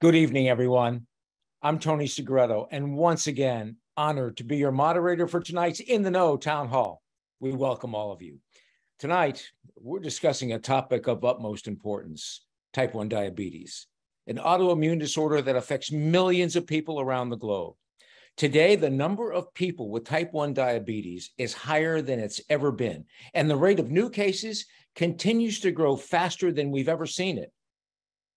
Good evening, everyone. I'm Tony Segreto, and once again, honored to be your moderator for tonight's In the Know Town Hall. We welcome all of you. Tonight, we're discussing a topic of utmost importance type 1 diabetes, an autoimmune disorder that affects millions of people around the globe. Today, the number of people with type 1 diabetes is higher than it's ever been, and the rate of new cases continues to grow faster than we've ever seen it.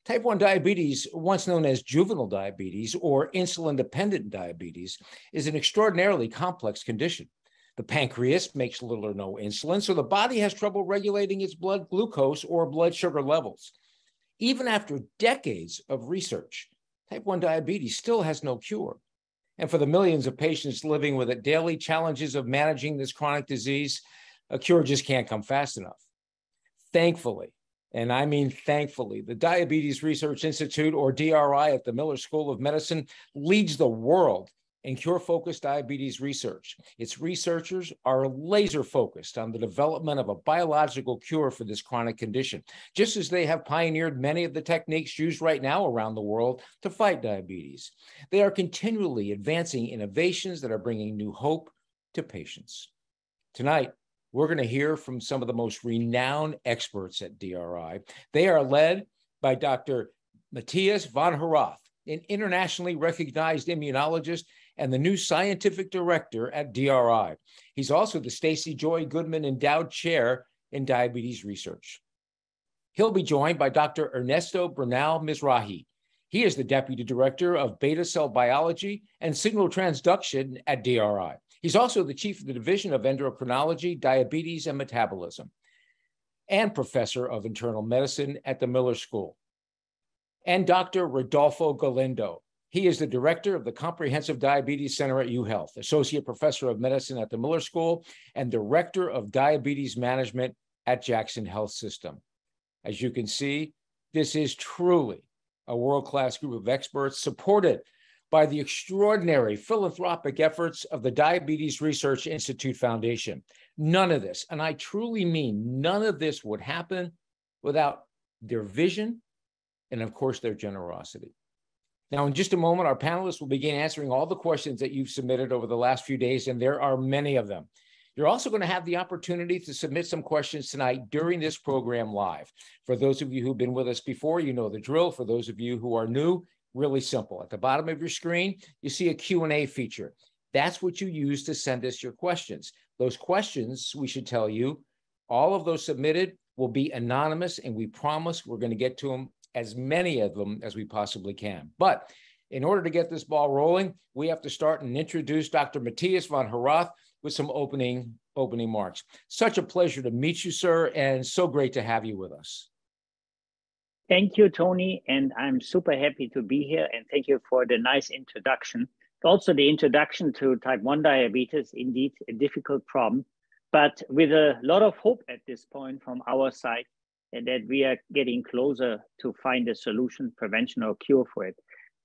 Type 1 diabetes, once known as juvenile diabetes or insulin dependent diabetes, is an extraordinarily complex condition. The pancreas makes little or no insulin, so the body has trouble regulating its blood glucose or blood sugar levels. Even after decades of research, type 1 diabetes still has no cure. And for the millions of patients living with it, daily challenges of managing this chronic disease, a cure just can't come fast enough. Thankfully, and I mean thankfully, the Diabetes Research Institute, or DRI, at the Miller School of Medicine leads the world in cure focused diabetes research. Its researchers are laser focused on the development of a biological cure for this chronic condition, just as they have pioneered many of the techniques used right now around the world to fight diabetes. They are continually advancing innovations that are bringing new hope to patients. Tonight, we're going to hear from some of the most renowned experts at DRI. They are led by Dr. Matthias von Herrath, an internationally recognized immunologist and the new scientific director at DRI. He's also the Stacy Joy Goodman Endowed Chair in Diabetes Research. He'll be joined by Dr. Ernesto Bernal Mizrachi. He is the Deputy Director of Beta Cell Biology and Signal Transduction at DRI. He's also the chief of the Division of Endocrinology, Diabetes, and Metabolism, and professor of internal medicine at the Miller School. And Dr. Rodolfo Galindo. He is the director of the Comprehensive Diabetes Center at UHealth, associate professor of medicine at the Miller School, and director of diabetes management at Jackson Health System. As you can see, this is truly a world class group of experts supported by the extraordinary philanthropic efforts of the Diabetes Research Institute Foundation. None of this, and I truly mean none of this would happen without their vision and, of course, their generosity. Now, in just a moment, our panelists will begin answering all the questions that you've submitted over the last few days, and there are many of them. You're also going to have the opportunity to submit some questions tonight during this program live. For those of you who've been with us before, you know the drill. For those of you who are new, really simple. At the bottom of your screen, you see a Q&A feature. That's what you use to send us your questions. Those questions, we should tell you, all of those submitted will be anonymous, and we promise we're going to get to them, as many of them as we possibly can. But in order to get this ball rolling, we have to start and introduce Dr. Matthias von Herrath with some opening opening marks. Such a pleasure to meet you, sir, and so great to have you with us. Thank you, Tony, and I'm super happy to be here. And thank you for the nice introduction. Also, the introduction to type 1 diabetes, indeed, a difficult problem, but with a lot of hope at this point from our side and that we are getting closer to find a solution, prevention, or cure for it.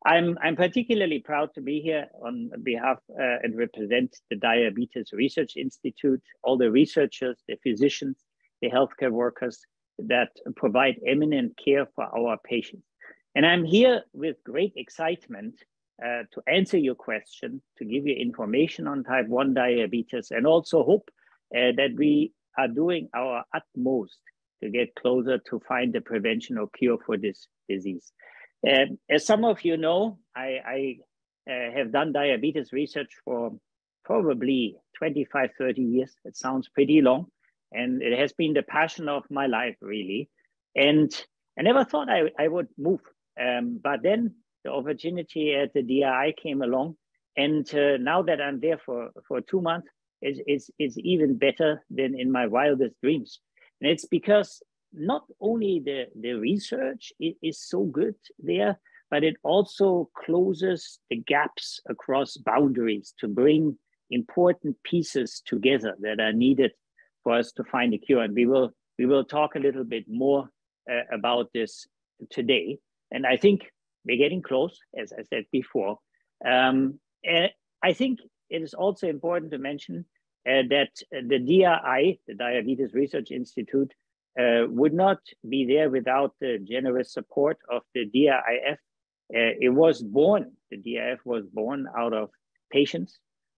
I'm, I'm particularly proud to be here on behalf uh, and represent the Diabetes Research Institute, all the researchers, the physicians, the healthcare workers, that provide eminent care for our patients. And I'm here with great excitement uh, to answer your question, to give you information on type 1 diabetes, and also hope uh, that we are doing our utmost to get closer to find the prevention or cure for this disease. Uh, as some of you know, I, I uh, have done diabetes research for probably 25, 30 years. It sounds pretty long and it has been the passion of my life really. And i never thought i, I would move. Um, but then the opportunity at the DRI came along. And uh, now that i'm there for for two months it's, it's, it's even better than in my wildest dreams. And it's because not only the, the research is so good there but it also closes the gaps across boundaries to bring important pieces together that are needed for us to find a cure. And we will we will talk a little bit more uh, about this today. And I think we're getting close, as I said before. Um, I think it is also important to mention uh, that the DRI, the Diabetes Research Institute, uh, would not be there without the generous support of the DRIF Uh, it was born, the DIF was born out of patients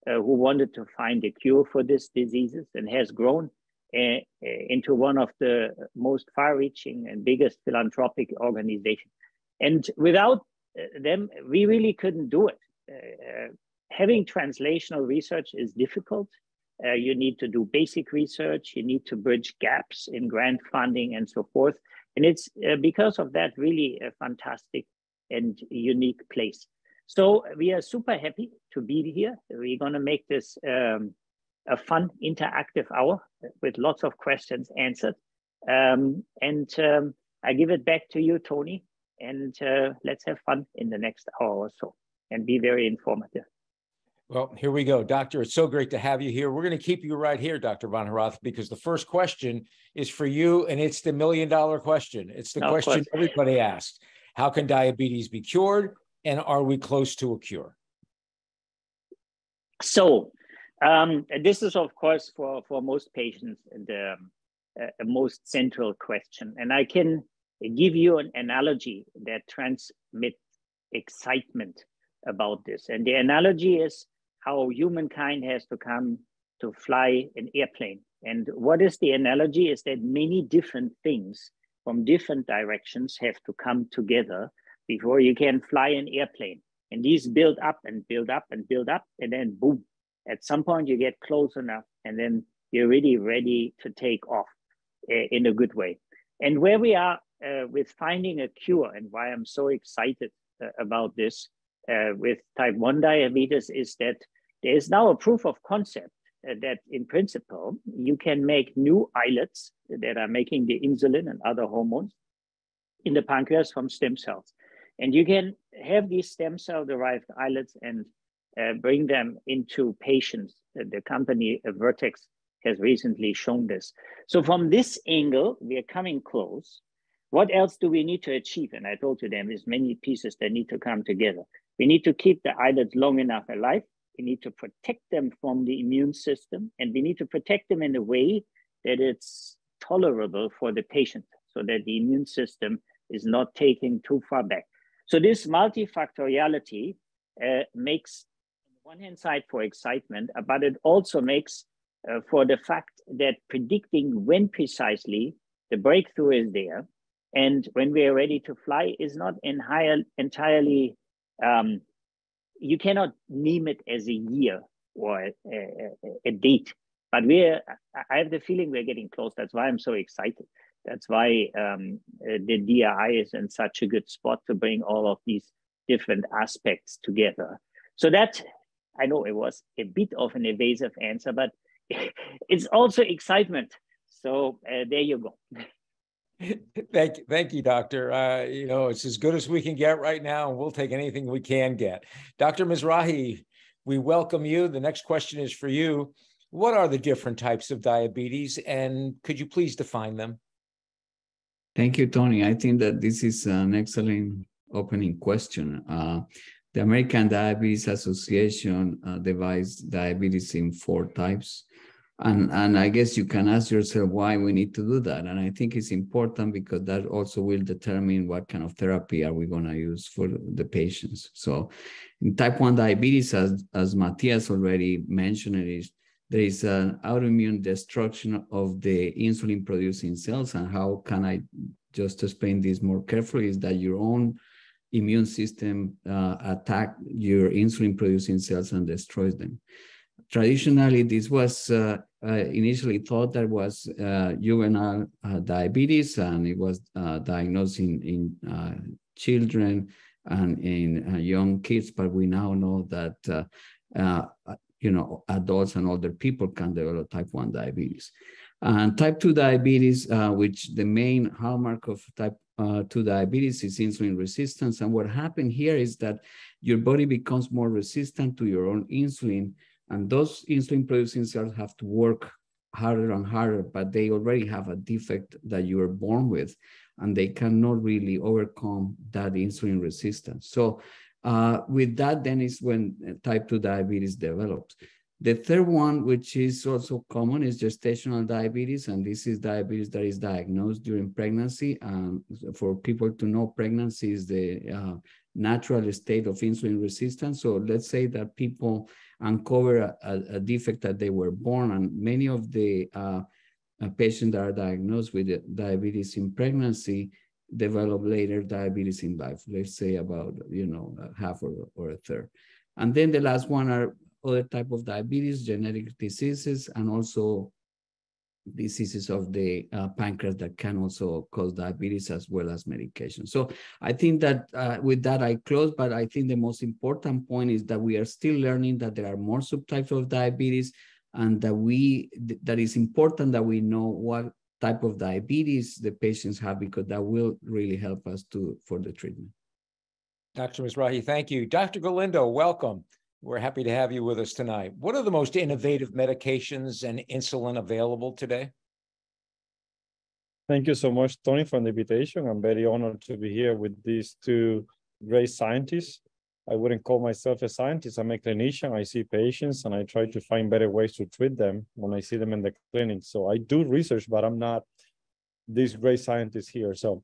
uh, who wanted to find a cure for these diseases and has grown into one of the most far-reaching and biggest philanthropic organizations. And without them, we really couldn't do it. Uh, having translational research is difficult. Uh, you need to do basic research. You need to bridge gaps in grant funding and so forth. And it's uh, because of that really a fantastic and unique place. So we are super happy to be here. We're going to make this um, a fun interactive hour with lots of questions answered. Um, and um, I give it back to you, Tony, and uh, let's have fun in the next hour or so and be very informative. Well, here we go. Doctor, it's so great to have you here. We're going to keep you right here, Dr. Von Herrath, because the first question is for you, and it's the million dollar question. It's the no, question everybody asks How can diabetes be cured? And are we close to a cure? So, um, this is, of course, for, for most patients, the uh, most central question. And I can give you an analogy that transmits excitement about this. And the analogy is how humankind has to come to fly an airplane. And what is the analogy is that many different things from different directions have to come together before you can fly an airplane. And these build up and build up and build up, and then boom, at some point you get close enough, and then you're really ready to take off uh, in a good way. And where we are uh, with finding a cure, and why I'm so excited uh, about this uh, with type 1 diabetes is that there is now a proof of concept that in principle, you can make new islets that are making the insulin and other hormones in the pancreas from stem cells. And you can have these stem cell derived islets and bring them into patients. The company uh, Vertex has recently shown this. So from this angle, we are coming close. What else do we need to achieve? And I told you there's many pieces that need to come together. We need to keep the islets long enough alive. We need to protect them from the immune system, and we need to protect them in a way that it's tolerable for the patient so that the immune system is not taken too far back. So this multifactoriality uh, makes one hand side for excitement, uh, but it also makes uh, for the fact that predicting when precisely the breakthrough is there and when we are ready to fly is not entirely um, you cannot name it as a year or a, a, a, date but we're i have the feeling we're getting close. That's why i'm so excited. That's why um, the dri is in such a good spot to bring all of these different aspects together. So that i know it was a bit of an evasive answer but it's also excitement so uh, there you go thank you, thank you, doctor. Uh, you know, it's as good as we can get right now, and we'll take anything we can get. Dr. Mizrachi, we welcome you. The next question is for you. What are the different types of diabetes, and could you please define them? Thank you, Tony. I think that this is an excellent opening question. Uh, the American Diabetes Association uh, divides diabetes in four types. And, and I guess you can ask yourself why we need to do that. And I think it's important because that also will determine what kind of therapy are we going to use for the patients. So in type 1 diabetes, as, as Matthias already mentioned, it is, there is an autoimmune destruction of the insulin producing cells. And how can I just explain this more carefully is that your own immune system uh, attack your insulin producing cells and destroys them traditionally, this was uh, uh, initially thought that was uh, juvenile uh, diabetes, and it was uh, diagnosed in, in children and in young kids. But we now know that you know adults and older people can develop type 1 diabetes. And type 2 diabetes, which the main hallmark of type uh, to diabetes is insulin resistance. And what happened here is that your body becomes more resistant to your own insulin and those insulin producing cells have to work harder and harder, but they already have a defect that you are born with, and they cannot really overcome that insulin resistance. So uh, with that, then is when type 2 diabetes develops. The third one, which is also common, is gestational diabetes, and this is diabetes that is diagnosed during pregnancy. Um, for people to know, pregnancy is the uh, natural state of insulin resistance. So let's say that people uncover a, a defect that they were born, and many of the uh, uh, patients that are diagnosed with diabetes in pregnancy develop later diabetes in life. Let's say about you know half or, or a third. And then the last one are other type of diabetes, genetic diseases, and also diseases of the uh, pancreas that can also cause diabetes as well as medication. So I think that uh, with that I close, but I think the most important point is that we are still learning that there are more subtypes of diabetes and that we that is important that we know what type of diabetes the patients have because that will really help us to for the treatment. Dr. Mizrachi, thank you. Dr. Galindo, welcome. We're happy to have you with us tonight. What are the most innovative medications and insulin available today? Thank you so much, Tony, for the invitation. I'm very honored to be here with these two great scientists. I wouldn't call myself a scientist. I'm a clinician. I see patients and I try to find better ways to treat them when I see them in the clinic. So I do research, but I'm not this great scientist here. So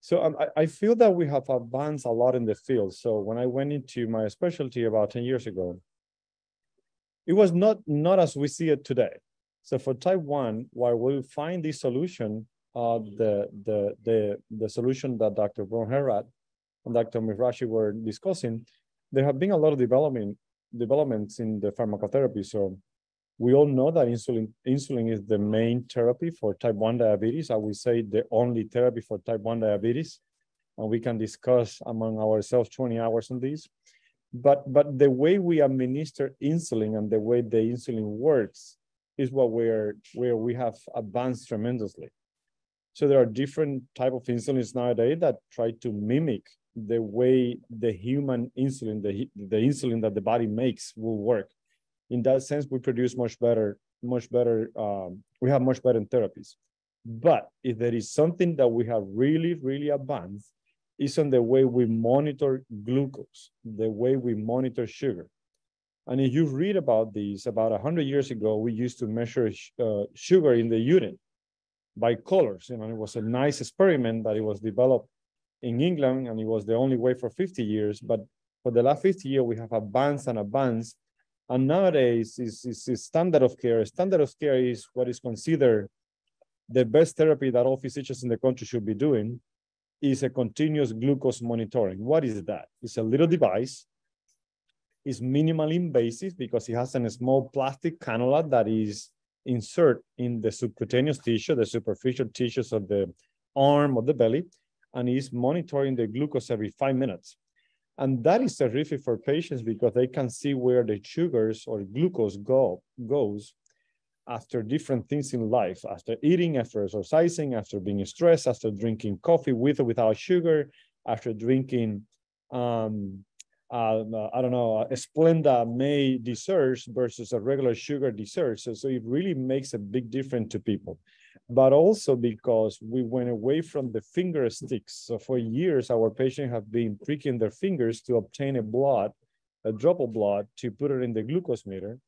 so um, I, I feel that we have advanced a lot in the field. So when I went into my specialty about 10 years ago, it was not, not as we see it today. So for type one, while we find the solution, uh, the, the, the, the solution that Dr. von Herrath and Dr. Mizrachi were discussing, there have been a lot of development developments in the pharmacotherapy. So we all know that insulin, insulin is the main therapy for type 1 diabetes. I would say the only therapy for type 1 diabetes. And we can discuss among ourselves 20 hours on this. But, but the way we administer insulin and the way the insulin works is what we're, where we have advanced tremendously. So there are different type of insulins nowadays that try to mimic the way the human insulin, the, the insulin that the body makes will work in that sense, we produce much better, much better, um, we have much better therapies. But if there is something that we have really, really advanced, is on the way we monitor glucose, the way we monitor sugar. And if you read about these, about 100 years ago, we used to measure uh, sugar in the urine by colors. You know, it was a nice experiment that it was developed in England, and it was the only way for 50 years. But for the last 50 years, we have advanced and advanced and nowadays, is, is, is standard of care. Standard of care is what is considered the best therapy that all physicians in the country should be doing is a continuous glucose monitoring. What is that? It's a little device. It's minimally invasive because it has a small plastic cannula that is insert in the subcutaneous tissue, the superficial tissues of the arm or the belly, and is monitoring the glucose every five minutes. And that is terrific for patients because they can see where the sugars or glucose go goes after different things in life, after eating, after exercising, after being stressed, after drinking coffee with or without sugar, after drinking, um, uh, I don't know, a Splenda May desserts versus a regular sugar dessert. So, so it really makes a big difference to people but also because we went away from the finger sticks. So for years, our patients have been pricking their fingers to obtain a blood, a drop of blood to put it in the glucose meter.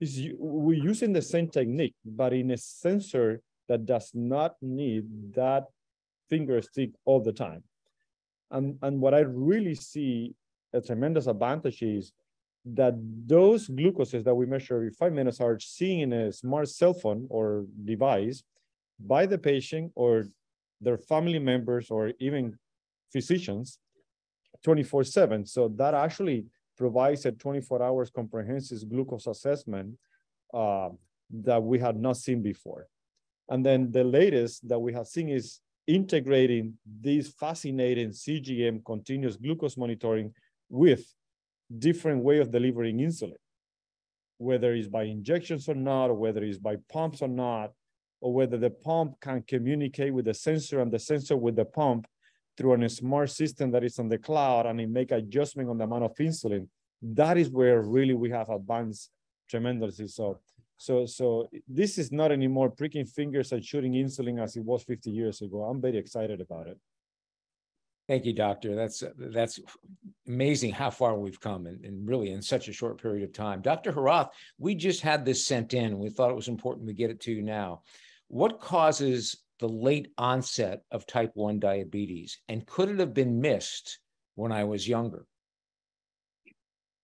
Is we're using the same technique, but in a sensor that does not need that finger stick all the time. And, and what I really see a tremendous advantage is that those glucoses that we measure every five minutes are seen in a smart cell phone or device by the patient or their family members or even physicians 24 7. So that actually provides a 24 hours comprehensive glucose assessment uh, that we had not seen before. And then the latest that we have seen is integrating this fascinating CGM continuous glucose monitoring with different way of delivering insulin, whether it's by injections or not, or whether it's by pumps or not, or whether the pump can communicate with the sensor and the sensor with the pump through a smart system that is on the cloud and it make adjustment on the amount of insulin. That is where really we have advanced tremendously. So, so, so this is not anymore pricking fingers and shooting insulin as it was 50 years ago. I'm very excited about it. Thank you, doctor. That's that's amazing how far we've come and, and really in such a short period of time. Dr. Herrath, we just had this sent in. We thought it was important we get it to you now. What causes the late onset of type 1 diabetes? And could it have been missed when I was younger?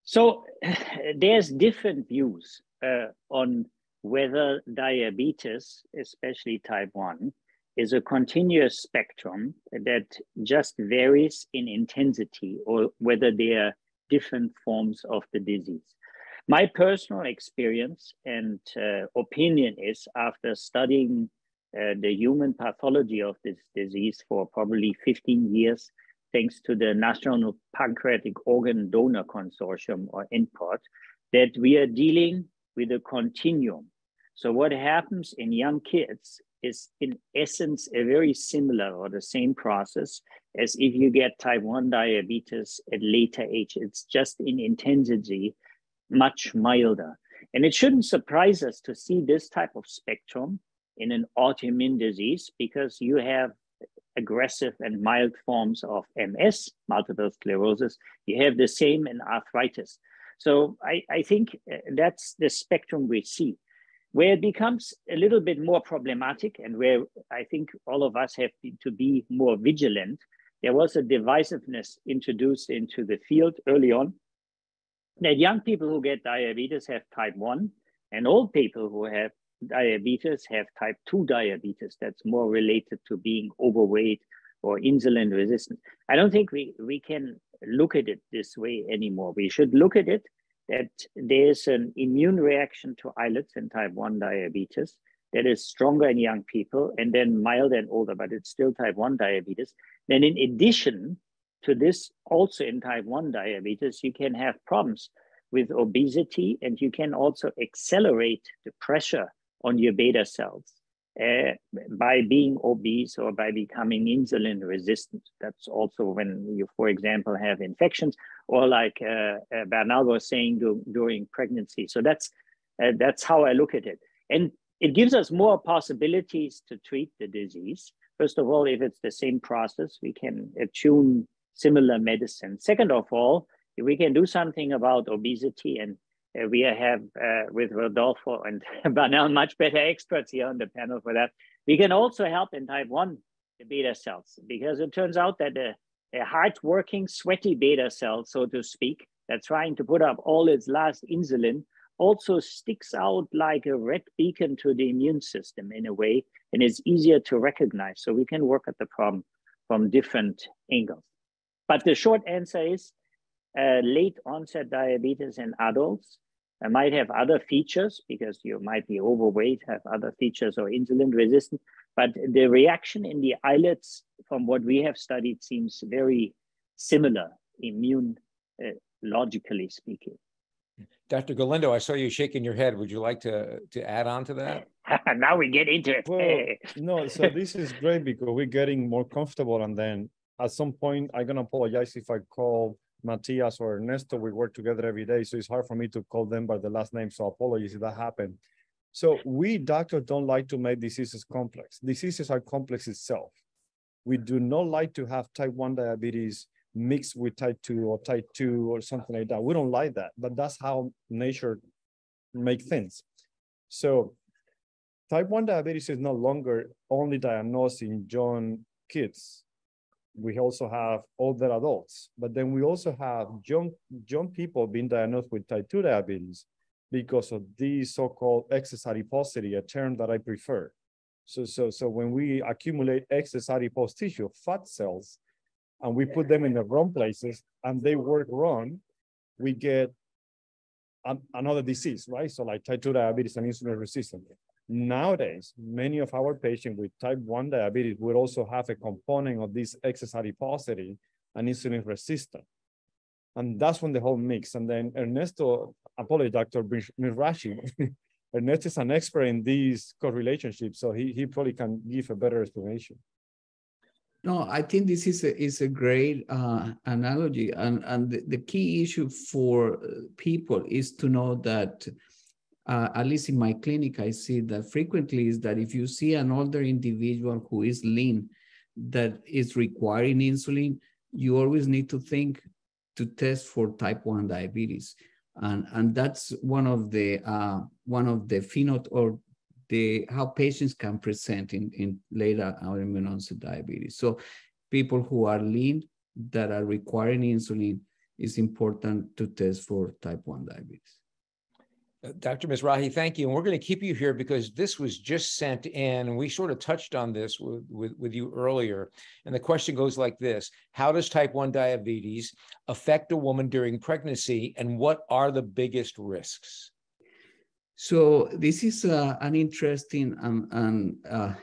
So there's different views uh, on whether diabetes, especially type 1, is a continuous spectrum that just varies in intensity or whether there are different forms of the disease. My personal experience and uh, opinion is after studying uh, the human pathology of this disease for probably 15 years, thanks to the National Pancreatic Organ Donor Consortium or NPOD, that we are dealing with a continuum. So what happens in young kids is in essence a very similar or the same process as if you get type 1 diabetes at later age. It's just in intensity much milder. And it shouldn't surprise us to see this type of spectrum in an autoimmune disease because you have aggressive and mild forms of MS, multiple sclerosis. You have the same in arthritis. So I, I think uh, that's the spectrum we see. Where it becomes a little bit more problematic and where I think all of us have to be more vigilant, there was a divisiveness introduced into the field early on that young people who get diabetes have type 1 and old people who have diabetes have type 2 diabetes that's more related to being overweight or insulin resistant. I don't think we, we can look at it this way anymore. We should look at it that there's an immune reaction to islets in type 1 diabetes that is stronger in young people and then mild and older, but it's still type 1 diabetes. Then, in addition to this, also in type 1 diabetes, you can have problems with obesity and you can also accelerate the pressure on your beta cells uh, by being obese or by becoming insulin resistant. That's also when you, for example, have infections or like uh, uh, Bernal was saying do, during pregnancy. So that's, uh, that's how I look at it. And it gives us more possibilities to treat the disease. First of all, if it's the same process, we can attune similar medicine. Second of all, if we can do something about obesity and uh, we have uh, with Rodolfo and Bernal much better experts here on the panel for that. We can also help in type 1 beta cells because it turns out that a, a hard-working, sweaty beta cell, so to speak, that's trying to put up all its last insulin also sticks out like a red beacon to the immune system in a way, and it's easier to recognize. So we can work at the problem from different angles. But the short answer is uh, late onset diabetes in adults uh, might have other features because you might be overweight, have other features or insulin resistant, but the reaction in the islets from what we have studied seems very similar, immune uh, logically speaking. Dr. Galindo, I saw you shaking your head. Would you like to, to add on to that? now we get into it. Well, no, so this is great because we're getting more comfortable. And then at some point, I'm going to apologize if I call Matthias or Ernesto, we work together every day, so it's hard for me to call them by the last name. So apologies if that happened. So we doctors don't like to make diseases complex. Diseases are complex itself. We do not like to have type 1 diabetes mixed with type 2 or type 2 or something like that. We don't like that, but that's how nature make things. So type 1 diabetes is no longer only diagnosed in young kids we also have older adults, but then we also have young, young people being diagnosed with type 2 diabetes because of the so-called excess adiposity, a term that I prefer. So, so, so when we accumulate excess adipose tissue, fat cells, and we put them in the wrong places and they work wrong, we get an, another disease, right? So like type 2 diabetes and insulin resistance. Nowadays, many of our patients with type 1 diabetes will also have a component of this excess adiposity and insulin resistant. And that's when the whole mix. And then Ernesto, apologize, Dr. Mizrachi, Ernesto is an expert in these correlationships, so he, he probably can give a better explanation. No, I think this is a, is a great uh, analogy. And, and the, the key issue for people is to know that uh, at least in my clinic, I see that frequently is that if you see an older individual who is lean that is requiring insulin, you always need to think to test for type 1 diabetes. And, and that's one of the uh, one of the phenotype or the how patients can present in, in later autoimmune onset diabetes. So people who are lean that are requiring insulin, it's important to test for type 1 diabetes. Dr. Mizrachi, thank you. And we're going to keep you here because this was just sent in, and we sort of touched on this with, with, with, you earlier. And the question goes like this How does type 1 diabetes affect a woman during pregnancy, and what are the biggest risks? So, this is uh, an interesting and, and uh,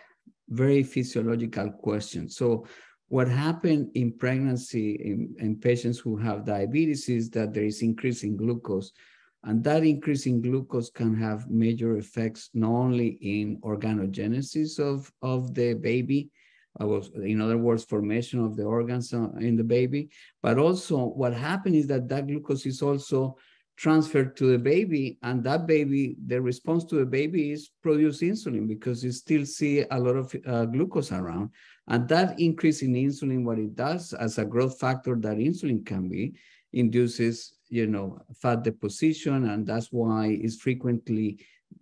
very physiological question. So, what happens in pregnancy in, in patients who have diabetes is that there is increase in glucose and that increase in glucose can have major effects not only in organogenesis of, of the baby, uh, in other words, formation of the organs uh, in the baby, but also what happened is that that glucose is also transferred to the baby and that baby the response to the baby is produce insulin because you still see a lot of uh, glucose around. And that increase in insulin what it does as a growth factor that insulin can be induces you know, fat deposition, and that's why it's frequently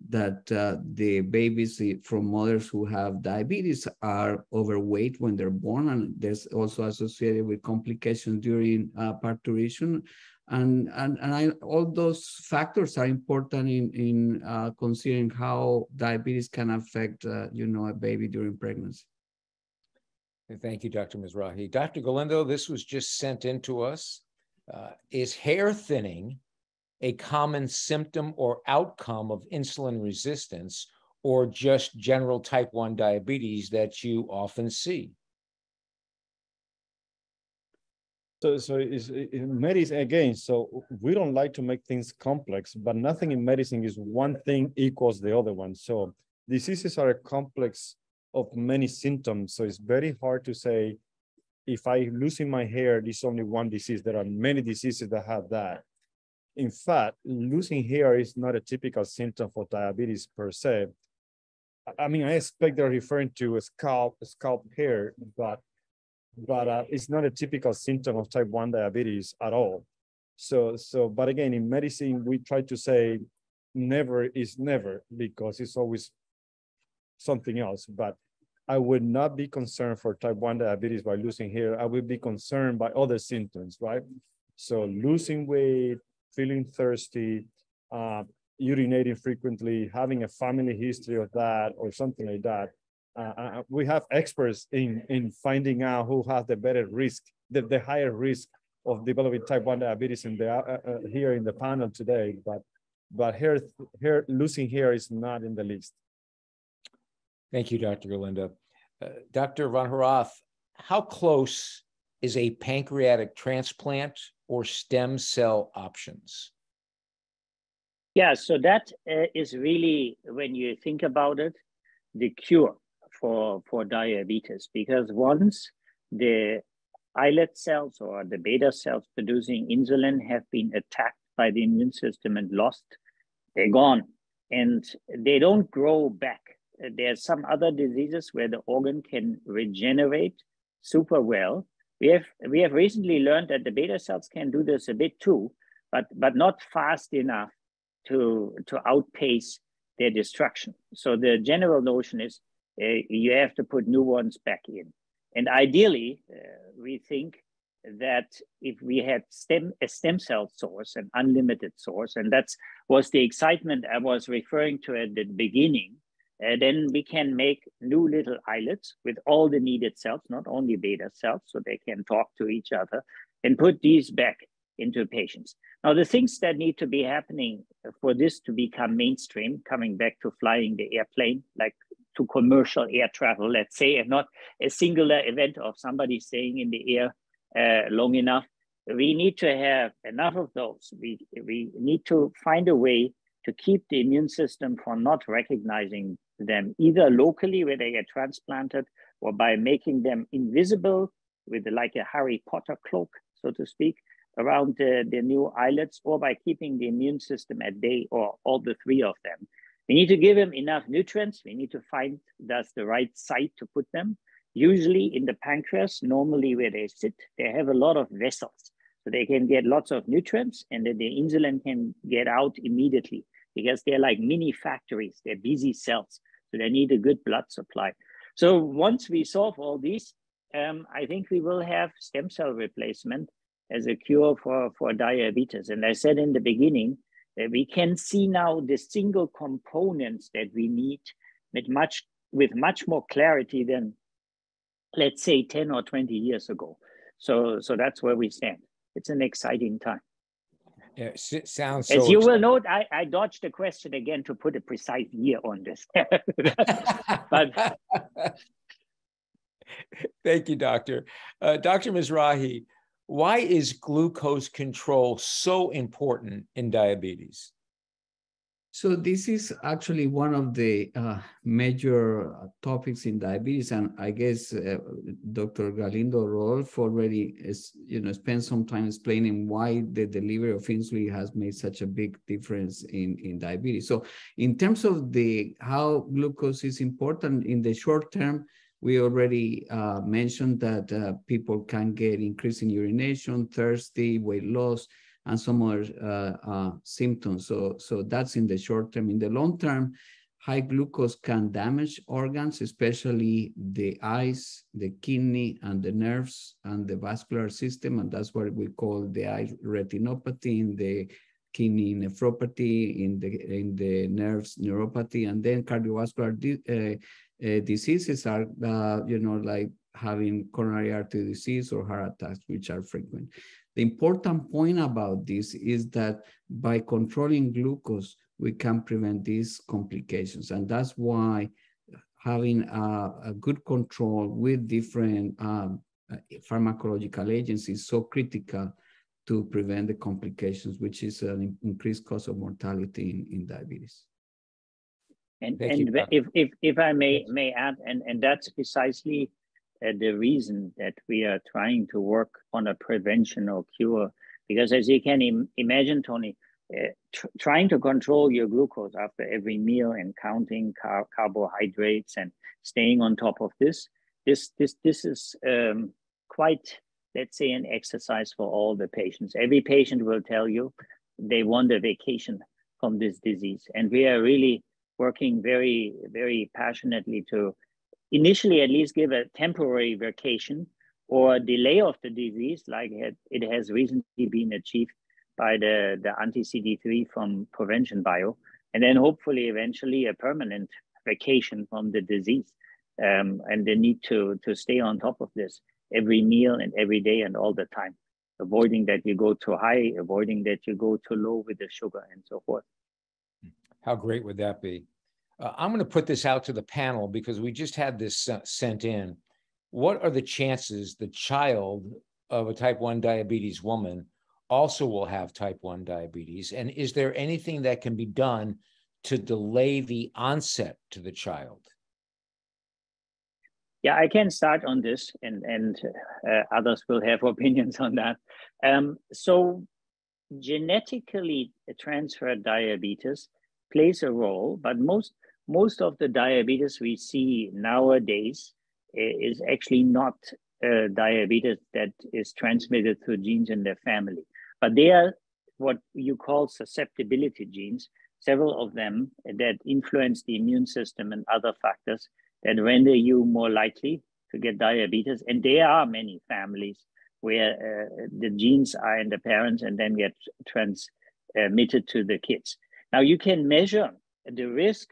that uh, the babies from mothers who have diabetes are overweight when they're born, and there's also associated with complications during uh, parturition. And, and, and I, all those factors are important in, in uh, considering how diabetes can affect, uh, you know, a baby during pregnancy. Thank you, Dr. Mizrachi. Dr. Galindo, this was just sent in to us. Uh, is hair thinning a common symptom or outcome of insulin resistance or just general type 1 diabetes that you often see? So, so is in medicine again. So we don't like to make things complex, but nothing in medicine is one thing equals the other one. So diseases are a complex of many symptoms. So it's very hard to say if I losing my hair, this is only one disease. There are many diseases that have that. In fact, losing hair is not a typical symptom for diabetes per se. I mean, I expect they're referring to scalp, scalp hair, but but uh, it's not a typical symptom of type 1 diabetes at all. So, so, but again, in medicine, we try to say never is never because it's always something else. But I would not be concerned for type 1 diabetes by losing hair. I would be concerned by other symptoms, right? So losing weight, feeling thirsty, uh, urinating frequently, having a family history of that or something like that. Uh, uh we have experts in, in finding out who has the better risk, the, the higher risk of developing type 1 diabetes in the, uh, uh, here in the panel today, but but hair, hair losing hair is not in the list. Thank you, Dr. Galindo. Uh, Dr. Van Herrath, how close is a pancreatic transplant or stem cell options? Yeah, so that uh, is really, when you think about it, the cure for, for diabetes, because once the islet cells or the beta cells producing insulin have been attacked by the immune system and lost, they're gone. And they don't grow back there's some other diseases where the organ can regenerate super well. We have we have recently learned that the beta cells can do this a bit too, but but not fast enough to to outpace their destruction. So the general notion is uh, you have to put new ones back in, and ideally uh, we think that if we had stem a stem cell source, an unlimited source, and that's was the excitement I was referring to at the beginning uh, then we can make new little islets with all the needed cells, not only beta cells, so they can talk to each other and put these back into patients. Now, the things that need to be happening for this to become mainstream, coming back to flying the airplane, like to commercial air travel, let's say, and not a singular event of somebody staying in the air uh, long enough, we need to have enough of those. We, we need to find a way to keep the immune system from not recognizing them either locally where they get transplanted or by making them invisible with like a Harry Potter cloak, so to speak, around the, new islets or by keeping the immune system at bay or all the three of them. We need to give them enough nutrients. We need to find that's the right site to put them. Usually in the pancreas, normally where they sit, they have a lot of vessels. So they can get lots of nutrients and then the insulin can get out immediately because they're like mini factories, they're busy cells. So they need a good blood supply. So once we solve all these, um, I think we will have stem cell replacement as a cure for, for diabetes. And I said in the beginning that we can see now the single components that we need with much with much more clarity than let's say 10 or 20 years ago. So so that's where we stand. It's an exciting time. Yeah, sounds. So As you exciting. will note, I, I dodged the question again to put a precise year on this. but thank you, Doctor. Uh, Dr. Mizrachi, why is glucose control so important in diabetes? So this is actually one of the uh, major uh, topics in diabetes, and I guess uh, Dr. Galindo Rolf already is, you know, spent some time explaining why the delivery of insulin has made such a big difference in, in diabetes. So in terms of the how glucose is important in the short term, we already uh, mentioned that uh, people can get increasing urination, thirsty, weight loss, and some other uh, uh, symptoms. So, so that's in the short term. In the long term, high glucose can damage organs, especially the eyes, the kidney, and the nerves, and the vascular system. And that's what we call the eye retinopathy, in the kidney nephropathy, in the in the nerves neuropathy, and then cardiovascular di uh, uh, diseases are, uh, you know, like having coronary artery disease or heart attacks, which are frequent. The important point about this is that by controlling glucose, we can prevent these complications. And that's why having a, a good control with different um, pharmacological agents is so critical to prevent the complications, which is an increased cause of mortality in, in diabetes. And, and if, if, if I may, may add, and, and that's precisely the reason that we are trying to work on a prevention or cure. Because as you can Im imagine, Tony, uh, tr trying to control your glucose after every meal and counting car carbohydrates and staying on top of this, this this this is um, quite, let's say, an exercise for all the patients. Every patient will tell you they want a vacation from this disease, and we are really working very very passionately to initially at least give a temporary vacation or delay of the disease, like it has recently been achieved by the, the anti-CD3 from Provention Bio, and then hopefully eventually a permanent vacation from the disease. Um, and the need to, to stay on top of this every meal and every day and all the time, avoiding that you go too high, avoiding that you go too low with the sugar and so forth. How great would that be? Uh, I'm going to put this out to the panel because we just had this uh, sent in. What are the chances the child of a type 1 diabetes woman also will have type 1 diabetes? And is there anything that can be done to delay the onset to the child? Yeah, I can start on this, and and uh, others will have opinions on that. Um, so, genetically transferred diabetes plays a role, but most most of the diabetes we see nowadays is actually not uh, diabetes that is transmitted through genes in their family, but they are what you call susceptibility genes, several of them that influence the immune system and other factors that render you more likely to get diabetes. And there are many families where uh, the genes are in the parents and then get transmitted to the kids. Now you can measure the risk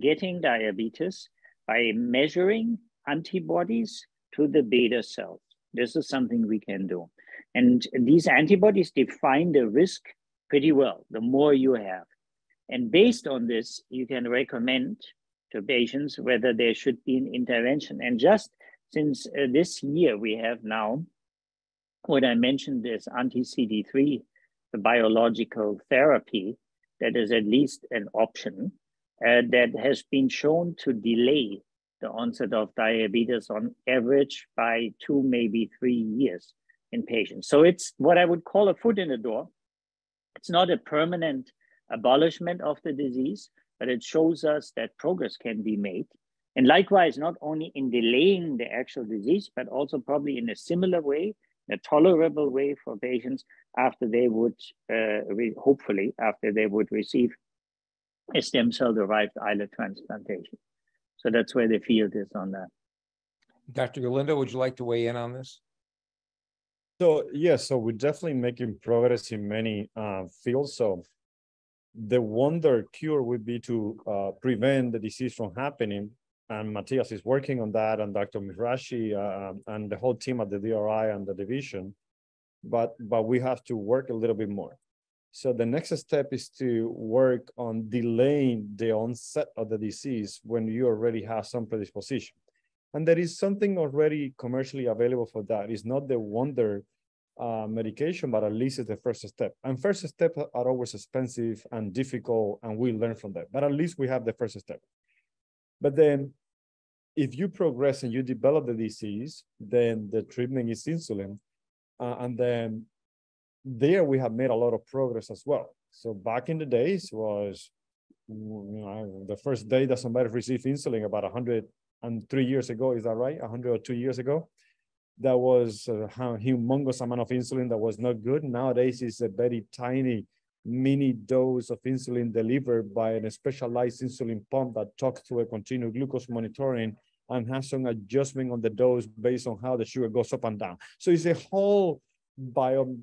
getting diabetes by measuring antibodies to the beta cells. This is something we can do. And these antibodies define the risk pretty well, the more you have. And based on this, you can recommend to patients whether there should be an intervention. And just since uh, this year, we have now what I mentioned is anti CD3, the biological therapy that is at least an option uh, that has been shown to delay the onset of diabetes on average by two, maybe three years in patients. So it's what I would call a foot in the door. It's not a permanent abolishment of the disease, but it shows us that progress can be made. And likewise, not only in delaying the actual disease, but also probably in a similar way, a tolerable way for patients after they would, uh, hopefully, after they would receive a stem cell derived islet transplantation. So that's where the field is on that. Dr. Galindo, would you like to weigh in on this? So yes, so we're definitely making progress in many uh, fields. So the wonder cure would be to uh, prevent the disease from happening. And Matthias is working on that, and Dr. Mizrachi uh, and the whole team at the DRI and the division. But but we have to work a little bit more. So the next step is to work on delaying the onset of the disease when you already have some predisposition. And there is something already commercially available for that. It's not the wonder uh, medication, but at least it's the first step. And first steps are always expensive and difficult, and we learn from that. But at least we have the first step. But then, if you progress and you develop the disease, then the treatment is insulin, uh, and then there we have made a lot of progress as well. So back in the days was you know, the first day that somebody received insulin about 103 years ago, is that right? 102 years ago. That was uh, a humongous amount of insulin that was not good. Nowadays, it's a very tiny mini dose of insulin delivered by a specialized insulin pump that talks to a continuous glucose monitoring and has some adjustment on the dose based on how the sugar goes up and down. So it's a whole bio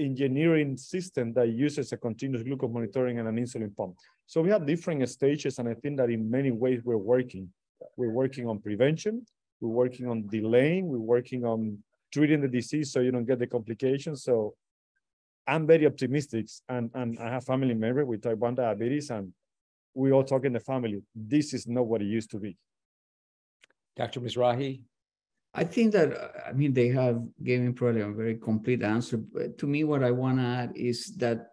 engineering system that uses a continuous glucose monitoring and an insulin pump. So we have different stages, and I think that in many ways we're working. We're working on prevention, we're working on delaying, we're working on treating the disease so you don't get the complications. So I'm very optimistic, and, and I have family member with type 1 diabetes, and we all talk in the family. This is not what it used to be. Dr. Mizrachi, I think that uh, I mean they have given probably a very complete answer. But to me, what I want to add is that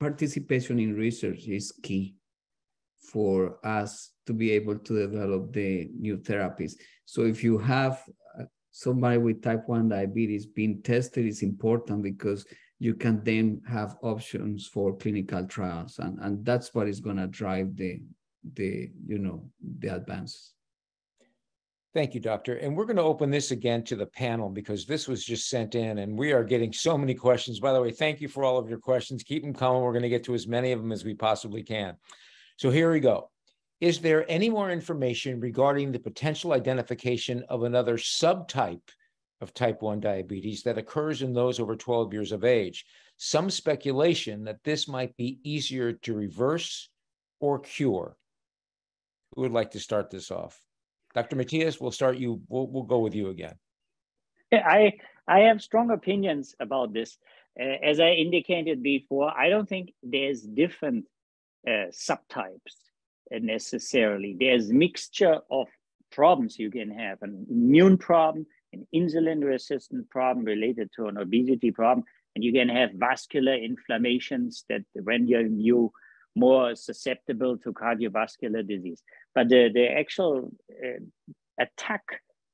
participation in research is key for us to be able to develop the new therapies. So if you have uh, somebody with type 1 diabetes being tested is important because you can then have options for clinical trials and, and that's what is going to drive the the you know the advances Thank you, Doctor. And we're going to open this again to the panel because this was just sent in and we are getting so many questions. By the way, thank you for all of your questions. Keep them coming. We're going to get to as many of them as we possibly can. So here we go. Is there any more information regarding the potential identification of another subtype of type 1 diabetes that occurs in those over 12 years of age? Some speculation that this might be easier to reverse or cure. Who would like to start this off? Dr. Matthias, we'll start you. We'll, we'll go with you again. I, I have strong opinions about this. Uh, as I indicated before, I don't think there's different uh, subtypes necessarily. There's mixture of problems you can have, an immune problem, an insulin resistant problem related to an obesity problem, and you can have vascular inflammations that render you more susceptible to cardiovascular disease. But the, the actual uh, attack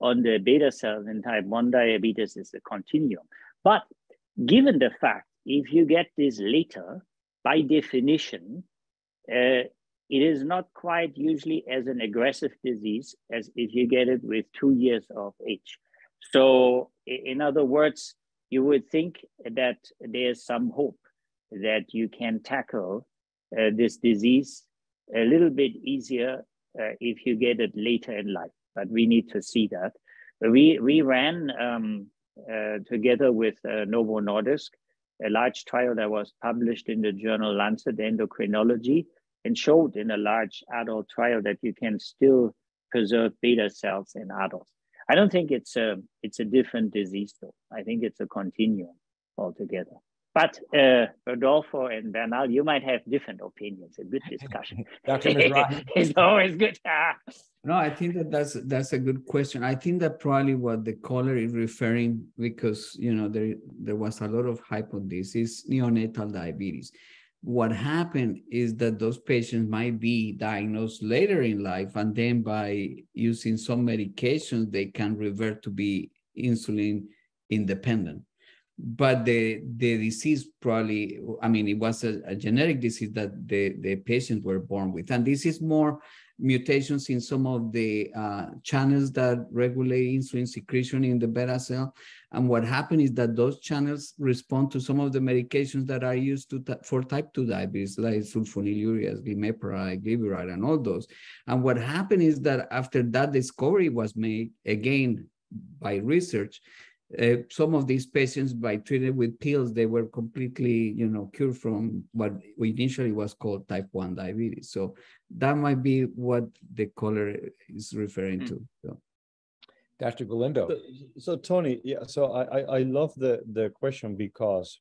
on the beta cells in type 1 diabetes is a continuum. But given the fact, if you get this later, by definition, uh, it is not quite usually as an aggressive disease as if you get it with two years of age. So, in other words, you would think that there's some hope that you can tackle uh, this disease a little bit easier uh, if you get it later in life. But we need to see that. We, we ran um, uh, together with Novo Nordisk a large trial that was published in the journal Lancet Endocrinology and showed in a large adult trial that you can still preserve beta cells in adults. I don't think it's a it's a different disease though. I think it's a continuum altogether. But uh, Rodolfo and Bernal, you might have different opinions. A good discussion. Dr. it's always good. no, I think that that's that's a good question. I think that probably what the caller is referring because you know there there was a lot of hype on this is neonatal diabetes. What happened is that those patients might be diagnosed later in life, and then by using some medications, they can revert to be insulin independent but the the disease probably i mean it was a, a, genetic disease that the the patients were born with and this is more mutations in some of the uh, channels that regulate insulin secretion in the beta cell. And what happened is that those channels respond to some of the medications that are used to for type 2 diabetes, like sulfonylureas, glimepiride, glyburide, and all those. And what happened is that after that discovery was made, again, by research, uh, some of these patients, by treated with pills, they were completely, you know, cured from what initially was called type 1 diabetes. So that might be what the caller is referring mm. to. So. Dr. Galindo. So, so, Tony, yeah, so I, I love the, the question because,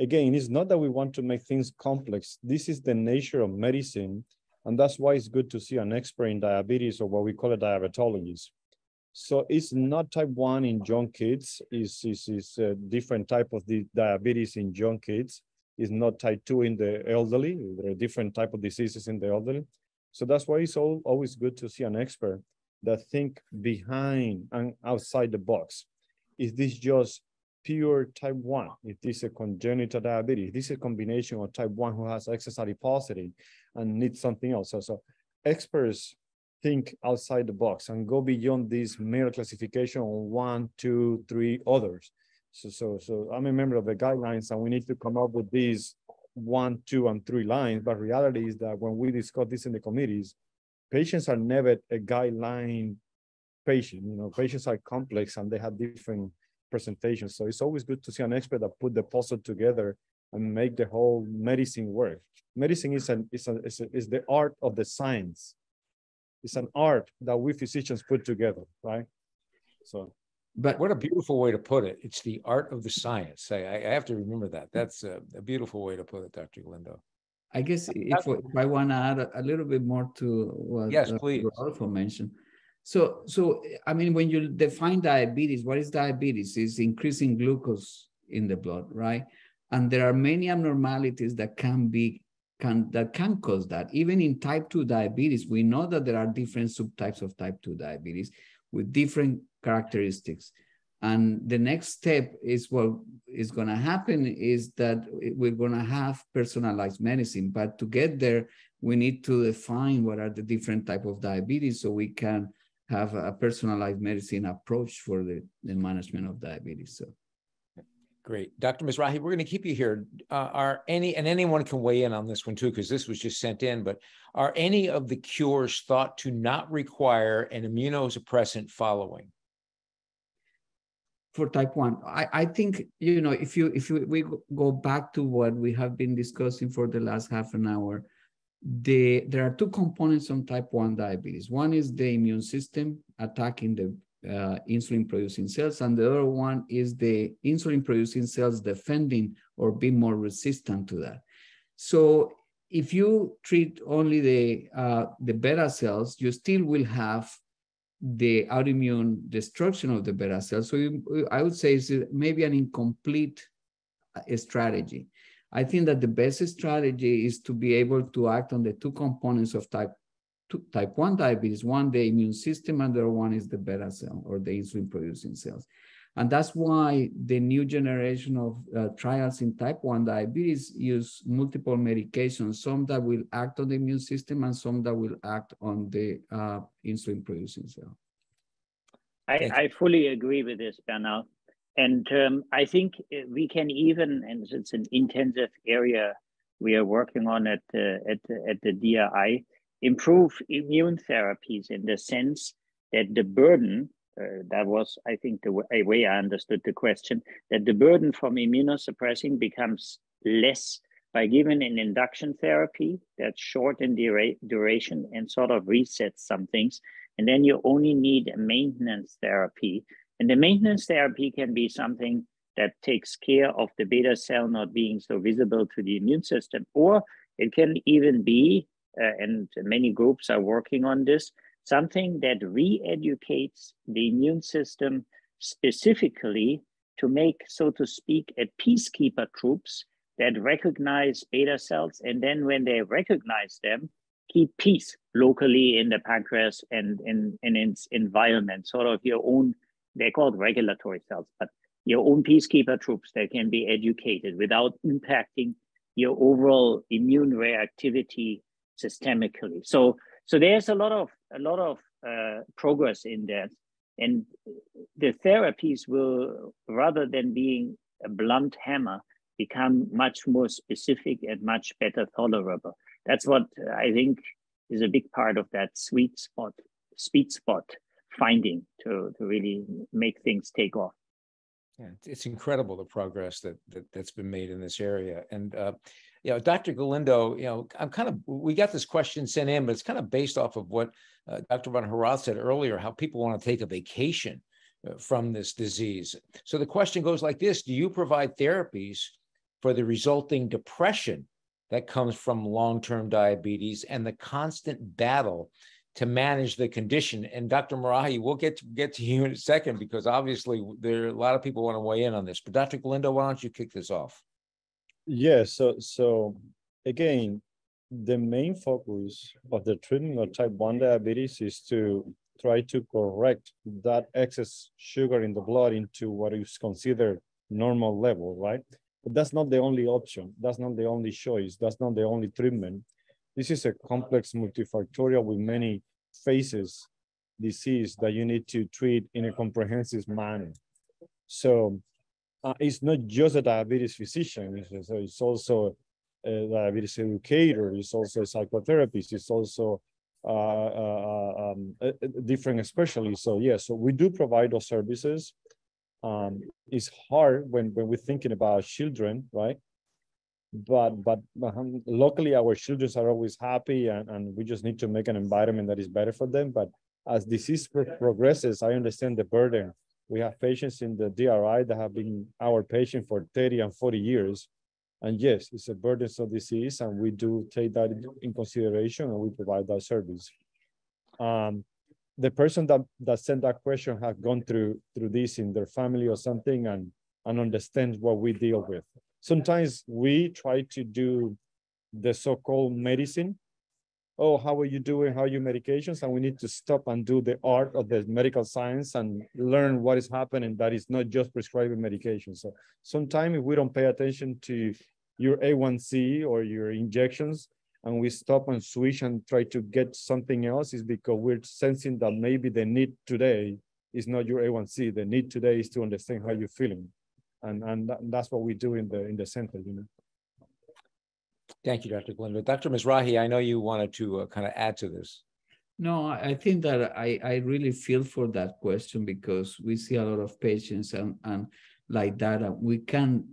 again, it's not that we want to make things complex. This is the nature of medicine. And that's why it's good to see an expert in diabetes or what we call a diabetologist so it's not type 1 in young kids, it's, it's, it's a different type of the diabetes in young kids. It's not type 2 in the elderly. There are different type of diseases in the elderly. So that's why it's all, always good to see an expert that think behind and outside the box. Is this just pure type 1? Is this a congenital diabetes? This is a combination of type 1 who has excess adiposity and needs something else. So, so experts think outside the box and go beyond this mere classification on one, two, three others. So, so, so I'm a member of the guidelines and we need to come up with these one, two, and three lines. But reality is that when we discuss this in the committees, patients are never a guideline patient. You know, patients are complex and they have different presentations. So it's always good to see an expert that put the puzzle together and make the whole medicine work. Medicine is an is a, is, a, is the art of the science it's an art that we physicians put together, right? So, but what a beautiful way to put it. It's the art of the science. I, I have to remember that. That's a, a, beautiful way to put it, Dr. Galindo. I guess if, if I want to add a, a, little bit more to what yes, uh, please. Rodolfo mentioned. So, so I mean, when you define diabetes, what is diabetes? Is increasing glucose in the blood, right? And there are many abnormalities that can be can that can cause that. Even in type 2 diabetes, we know that there are different subtypes of type 2 diabetes with different characteristics. And the next step is what is going to happen is that we're going to have personalized medicine. But to get there, we need to define what are the different type of diabetes so we can have a personalized medicine approach for the, the management of diabetes. So Great. Dr. Mizrachi, we're going to keep you here. Uh, are any, and anyone can weigh in on this one too, because this was just sent in, but are any of the cures thought to not require an immunosuppressant following? For type one, I, I think, you know, if you, if you, we go back to what we have been discussing for the last half an hour, the, there are two components on type 1 diabetes. One is the immune system attacking the uh, insulin producing cells, and the other one is the insulin producing cells defending or being more resistant to that. So if you treat only the, uh, the beta cells, you still will have the autoimmune destruction of the beta cells. So you, I would say it's maybe an incomplete uh, strategy. I think that the best strategy is to be able to act on the two components of type type 1 diabetes, one, the immune system, and the other one is the beta cell or the insulin producing cells. And that's why the new generation of uh, trials in type 1 diabetes use multiple medications, some that will act on the immune system and some that will act on the uh, insulin producing cell. I, I, fully agree with this, Bernard. And um, I think we can even, and it's an intensive area we are working on at the, at at the DRI, improve immune therapies in the sense that the burden, uh, that was, I think, the way, way I understood the question, that the burden from immunosuppressing becomes less by giving an induction therapy that's short in dura duration and sort of resets some things. And then you only need a maintenance therapy. And the maintenance therapy can be something that takes care of the beta cell not being so visible to the immune system, or it can even be Uh, and many groups are working on this, something that re-educates the immune system specifically to make, so to speak, a peacekeeper troops that recognize beta cells, and then when they recognize them, keep peace locally in the pancreas and in, in its environment, sort of your own, they're called regulatory cells, but your own peacekeeper troops that can be educated without impacting your overall immune reactivity systemically. So, So there's a lot of a lot of uh, progress in that, and the therapies will rather than being a blunt hammer become much more specific and much better tolerable. That's what I think is a big part of that sweet spot, sweet spot finding to, to really make things take off. Yeah, it's incredible the progress that, that that's been made in this area. And uh, you know, Dr. Galindo, you know, I'm kind of we got this question sent in, but it's kind of based off of what uh, Dr. Von Herrath said earlier, how people want to take a vacation uh, from this disease. So the question goes like this: Do you provide therapies for the resulting depression that comes from long-term diabetes and the constant battle to manage the condition. And Dr. Mizrachi, we'll get to get to you in a second because obviously there are a lot of people want to weigh in on this. But Dr. Galindo, why don't you kick this off? Yes. so so again, the main focus of the treatment of type 1 diabetes is to try to correct that excess sugar in the blood into what is considered normal level, right? But that's not the only option. That's not the only choice. That's not the only treatment. This is a complex multifactorial with many phases disease that you need to treat in a comprehensive manner. So uh, it's not just a diabetes physician, it's, it's also a diabetes educator, it's also a psychotherapist, it's also uh, uh, um, different specialist. So yeah, so we do provide those services um, is hard when, when we're thinking about children, right? But but um, locally, our children are always happy, and, and we just need to make an environment that is better for them. But as disease pro progresses, I understand the burden. We have patients in the DRI that have been our patient for 30 and 40 years. And yes, it's a burdensome disease, and we do take that in consideration and we provide that service. Um, the person that that sent that question have gone through through this in their family or something and and understands what we deal with sometimes we try to do the so-called medicine oh how are you doing how are your medications and we need to stop and do the art of the medical science and learn what is happening that is not just prescribing medication so sometimes if we don't pay attention to your a1c or your injections and we stop and switch and try to get something else is because we're sensing that maybe the need today is not your A1C. The need today is to understand how you're feeling. And, and that's what we do in the in the center, you know. Thank you, Dr. Galindo. Dr. Mizrachi, I know you wanted to uh, kind of add to this. No, I think that I, I really feel for that question because we see a lot of patients and, and like that, uh, we can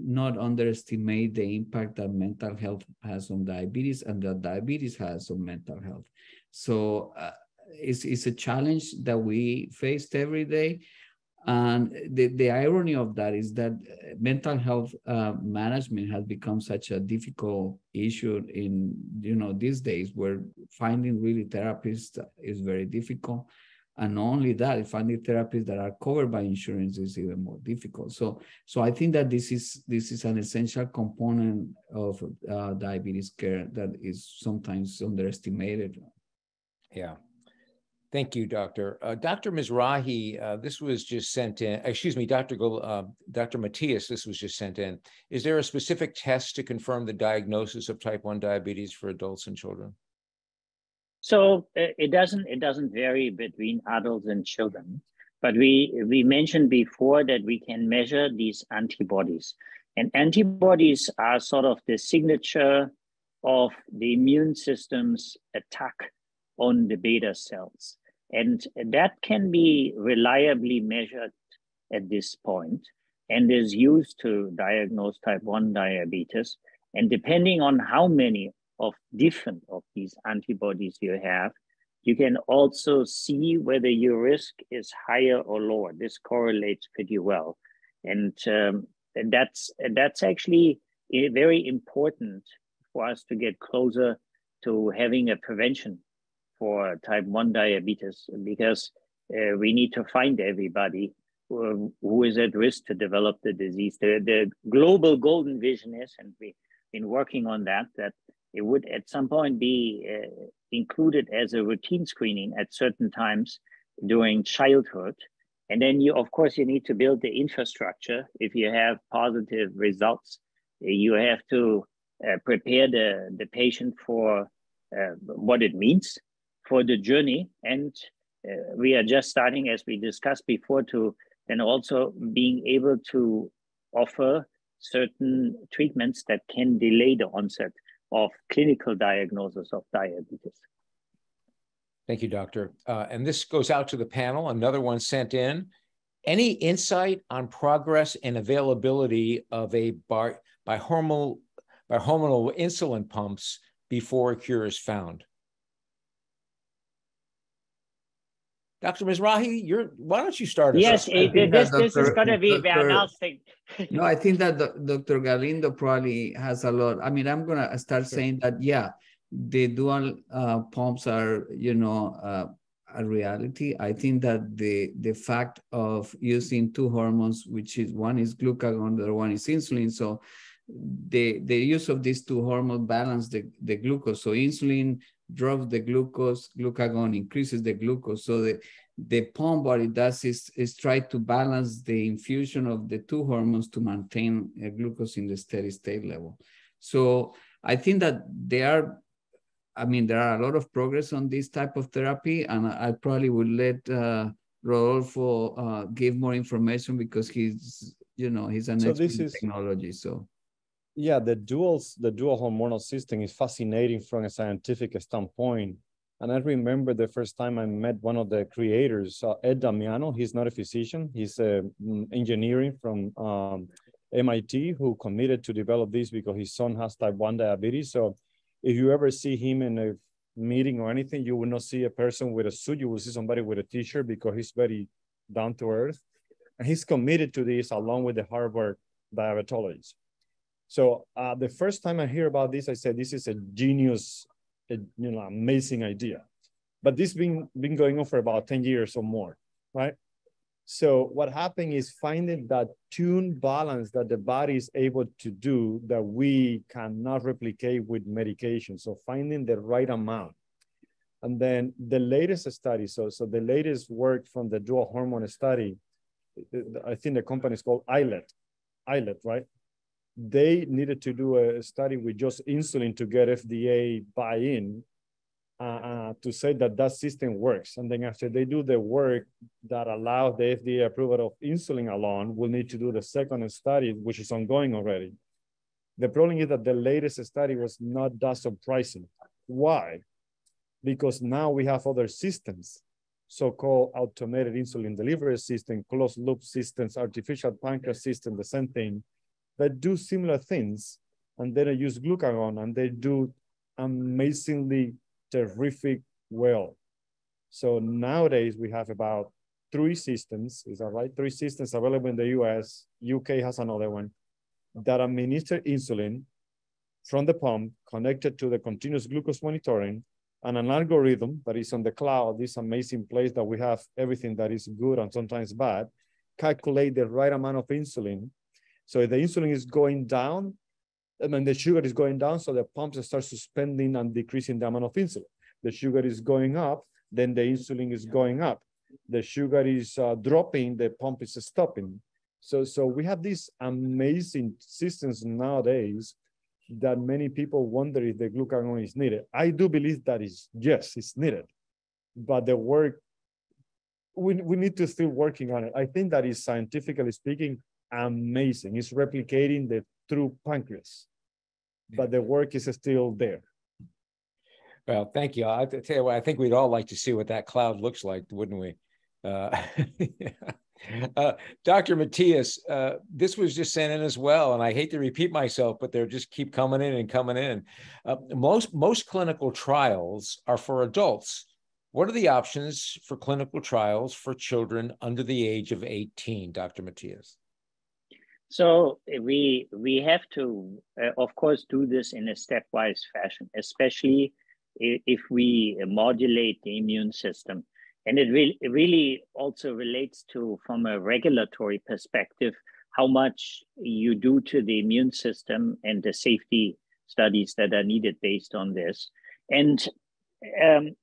not underestimate the impact that mental health has on diabetes and that diabetes has on mental health. So uh, it's, it's a challenge that we faced every day. And the, the irony of that is that uh, mental health uh, management has become such a difficult issue in, you know, these days where finding really therapists is very difficult and not only that, finding therapies that are covered by insurance is even more difficult. So, so I think that this is this is an essential component of uh, diabetes care that is sometimes underestimated. Yeah. Thank you, Doctor. Uh, Dr. Mizrachi, uh, this was just sent in, excuse me, Dr. Go, uh, Dr. Matthias, this was just sent in. Is there a specific test to confirm the diagnosis of type 1 diabetes for adults and children? So uh, it doesn't it doesn't vary between adults and children, but we we mentioned before that we can measure these antibodies, and antibodies are sort of the signature of the immune system's attack on the beta cells, and that can be reliably measured at this point, and is used to diagnose type one diabetes. And depending on how many of different of these antibodies you have, you can also see whether your risk is higher or lower. This correlates pretty well. And, um, and that's, that's actually very important for us to get closer to having a prevention for type 1 diabetes because uh, we need to find everybody who, who is at risk to develop the disease. The, the global golden vision is, and we've been working on that, that it would at some point be uh, included as a routine screening at certain times during childhood. And then you, of course, you need to build the infrastructure. If you have positive results, you have to uh, prepare the, the patient for uh, what it means for the journey. And uh, we are just starting, as we discussed before, to and also being able to offer certain treatments that can delay the onset of clinical diagnosis of diabetes. Thank you, doctor. Uh, and this goes out to the panel. Another one sent in. Any insight on progress and availability of a bar, bihormonal, bihormonal insulin pumps before a cure is found? Dr. Mizrachi, you're why don't you start us? Yes, it, this, this is going to be Van announcing. no, I think that Dr. Galindo probably has a lot. I mean, I'm going to start sure. saying that, yeah, the dual uh, pumps are, you know, uh, a reality. I think that the the fact of using two hormones, which is one is glucagon, the other one is insulin, so the the use of these two hormones balance the, the glucose. So insulin drops the glucose, glucagon increases the glucose. So the, the pump what it does is, is try to balance the infusion of the two hormones to maintain glucose in the steady state level. So I think that there are, I mean, there are a lot of progress on this type of therapy, and I, I probably would let uh, Rodolfo uh, give more information because he's, you know, he's an so expert in technology. So yeah, the dual the dual hormonal system is fascinating from a scientific standpoint. And I remember the first time I met one of the creators, uh, Ed Damiano. He's not a physician; he's a mm, engineering from um, MIT who committed to develop this because his son has type one diabetes. So, if you ever see him in a meeting or anything, you will not see a person with a suit. You will see somebody with a T-shirt because he's very down to earth, and he's committed to this along with the Harvard diabetologists. So uh, the first time I hear about this, I said, this is a genius, a, you know, amazing idea. But this been, been going on for about 10 years or more, right? So what happened is finding that tune balance that the body is able to do that we cannot replicate with medication. So finding the right amount. And then the latest study, so, so the latest work from the dual hormone study, I think the company is called iLet, iLet, right? They needed to do a study with just insulin to get FDA buy-in uh, uh, to say that that system works. And then after they do the work that allows the FDA approval of insulin alone, we'll need to do the second study, which is ongoing already. The problem is that the latest study was not that surprising. Why? Because now we have other systems, so-called automated insulin delivery system, closed loop systems, artificial pancreas system, the same thing, that do similar things and then I use glucagon and they do amazingly terrific well. So nowadays we have about three systems, is that right? Three systems available in the US, UK has another one, that administer insulin from the pump connected to the continuous glucose monitoring and an algorithm that is on the cloud, this amazing place that we have everything that is good and sometimes bad, calculate the right amount of insulin so if the insulin is going down, I mean, the sugar is going down, so the pumps start suspending and decreasing the amount of insulin. The sugar is going up, then the insulin is going up. The sugar is uh, dropping, the pump is stopping. So, so we have these amazing systems nowadays that many people wonder if the glucagon is needed. I do believe that is yes, it's needed, but the work we, we need to still working on it. I think that is scientifically speaking amazing. It's replicating the true pancreas, but the work is still there. Well, thank you. I tell you what, I think we'd all like to see what that cloud looks like, wouldn't we? Uh, yeah. uh, Dr. Matthias, uh, this was just sent in as well, and I hate to repeat myself, but they're just keep coming in and coming in. Uh, most most clinical trials are for adults. What are the options for clinical trials for children under the age of 18, Dr. Matthias? So we we have to, uh, of course, do this in a stepwise fashion, especially if we modulate the immune system. And it, re- it really also relates to, from a regulatory perspective, how much you do to the immune system and the safety studies that are needed based on this. And um,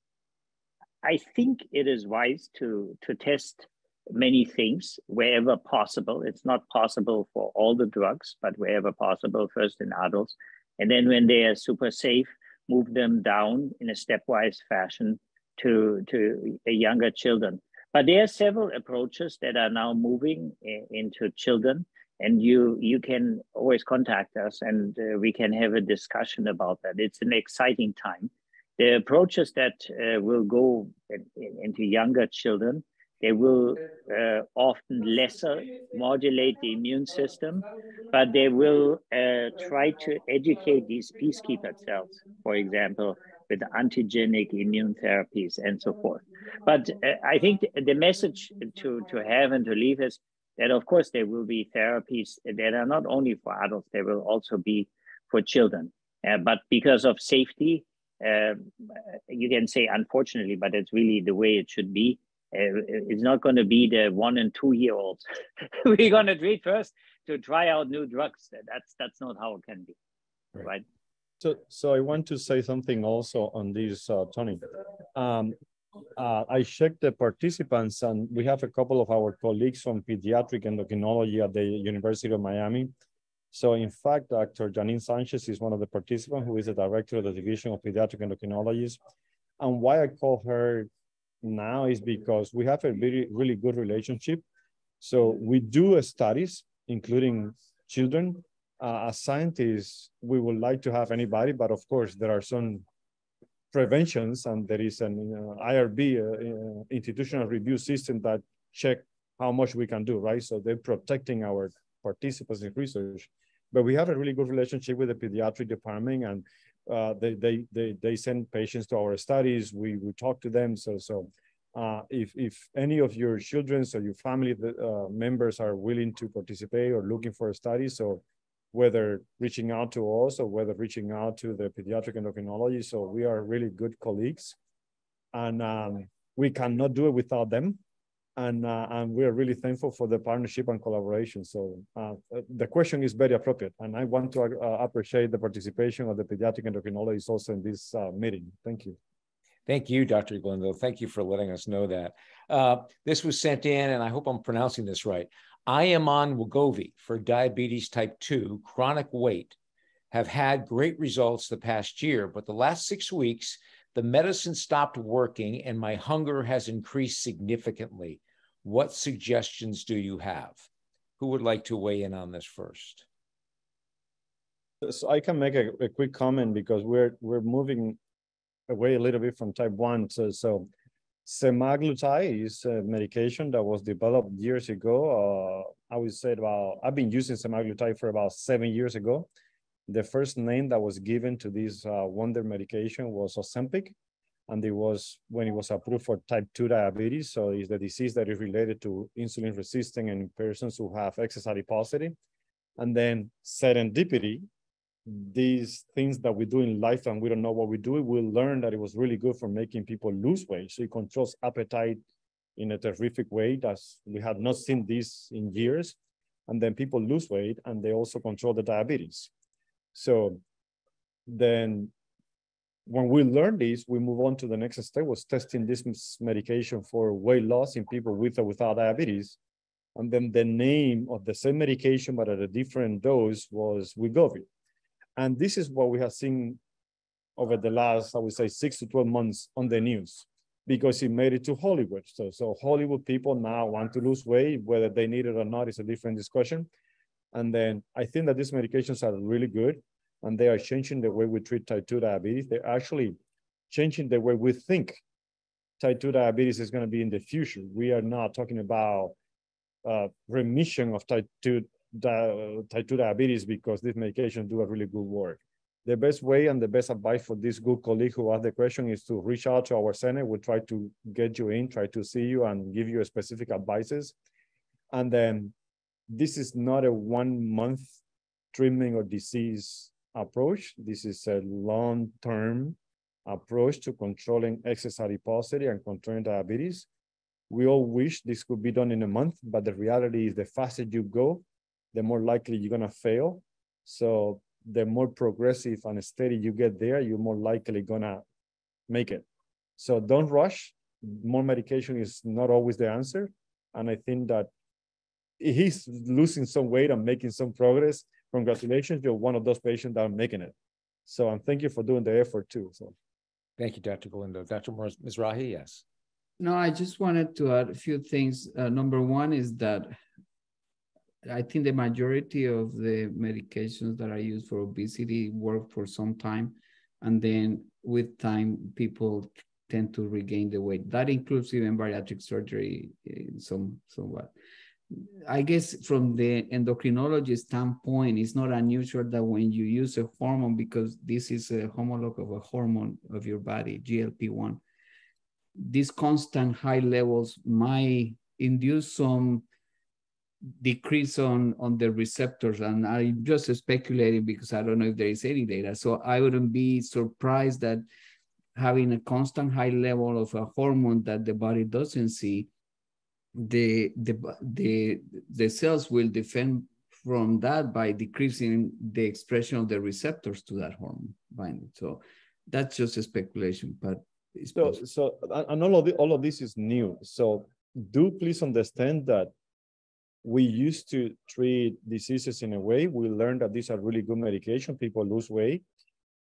I think it is wise to to test many things wherever possible. It's not possible for all the drugs, but wherever possible, first in adults. And then when they are super safe, move them down in a stepwise fashion to, to younger children. But there are several approaches that are now moving into children and you you can always contact us and uh, we can have a discussion about that it's an exciting time the approaches that uh, will go in, in, into younger children they will uh, often lesser modulate the immune system but they will uh, try to educate these peacekeeper cells for example with antigenic immune therapies and so forth but uh, i think the message to to have and to leave is that of course there will be therapies that are not only for adults, they will also be for children. Uh, but because of safety, uh, you can say unfortunately, but it's really the way it should be. It's not going to be the one and two year olds. We're going to treat first to try out new drugs. That's that's not how it can be, right? right? So, so I want to say something also on this, uh, Tony. Um, uh, I checked the participants and we have a couple of our colleagues from pediatric endocrinology at the University of Miami. So in fact, Dr. Janine Sanchez is one of the participants who is the director of the Division of Pediatric Endocrinologists. And why I call her now is because we have a very, really good relationship. So we do studies, including children. Uh, as scientists, we would like to have anybody, but of course, there are some preventions, and there is an uh, IRB, uh, uh, institutional review system that check how much we can do, right? So they're protecting our participants in research. But we have a really good relationship with the pediatric department, and uh, they, they, they, they send patients to our studies. We, we talk to them. So, so uh, if, if any of your children or your family uh, members are willing to participate or looking for a study, so whether reaching out to us or whether reaching out to the pediatric endocrinology. So we are really good colleagues and um, we cannot do it without them. And, uh, and we are really thankful for the partnership and collaboration. So uh, the question is very appropriate. And I want to uh, appreciate the participation of the pediatric endocrinologists also in this uh, meeting. Thank you. Thank you, Dr. Galindo. Thank you for letting us know that. Uh, this was sent in, and I hope I'm pronouncing this right. I am on Wegovy for diabetes type 2, chronic weight, have had great results the past year, but the last six weeks, the medicine stopped working and my hunger has increased significantly. What suggestions do you have? Who would like to weigh in on this first? So I can make a, a quick comment because we're we're moving away a little bit from type one. So so Semaglutide is a medication that was developed years ago. Uh, I would say about, I've been using semaglutide for about seven years ago. The first name that was given to this uh, wonder medication was Ozempic. And it was when it was approved for type 2 diabetes. So it's the disease that is related to insulin resistant in persons who have excess adiposity. And then serendipity, these things that we do in life and we don't know what we do, we'll learn that it was really good for making people lose weight. So it controls appetite in a terrific way that we have not seen this in years. And then people lose weight and they also control the diabetes. So then when we learn this, we move on to the next step was testing this medication for weight loss in people with or without diabetes. And then the name of the same medication, but at a different dose was Wegovy. And this is what we have seen over the last, I would say, six to 12 months on the news because it made it to Hollywood. So, so Hollywood people now want to lose weight, whether they need it or not is a different discussion. And then I think that these medications are really good and they are changing the way we treat type 2 diabetes. They're actually changing the way we think type 2 diabetes is going to be in the future. We are not talking about uh, remission of type 2 type 2 diabetes because these medications do a really good work. The best way and the best advice for this good colleague who asked the question is to reach out to our center. We'll try to get you in, try to see you and give you specific advices. And then this is not a one month treatment or disease approach. This is a long-term approach to controlling excess adiposity and controlling diabetes. We all wish this could be done in a month, but the reality is the faster you go, the more likely you're gonna fail. So the more progressive and steady you get there, you're more likely gonna make it. So don't rush. More medication is not always the answer. And I think that he's losing some weight and making some progress. Congratulations, you're one of those patients that are making it. So and thank you for doing the effort too. So Thank you, Dr. Galindo. Dr. Mizrachi, yes. No, I just wanted to add a few things. Uh, number one is that I think the majority of the medications that are used for obesity work for some time. And then with time, people tend to regain the weight. That includes even bariatric surgery in some somewhat. I guess from the endocrinology standpoint, it's not unusual that when you use a hormone, because this is a homologue of a hormone of your body, GLP-1, these constant high levels might induce some decrease on on the receptors. And i'm just speculating because i don't know if there is any data. So i wouldn't be surprised that having a constant high level of a hormone that the body doesn't see the the the the cells will defend from that by decreasing the expression of the receptors to that hormone binding so that's just a speculation but so so and all of the, all of this is new so do please understand that we used to treat diseases in a way. We learned that these are really good medication. People lose weight.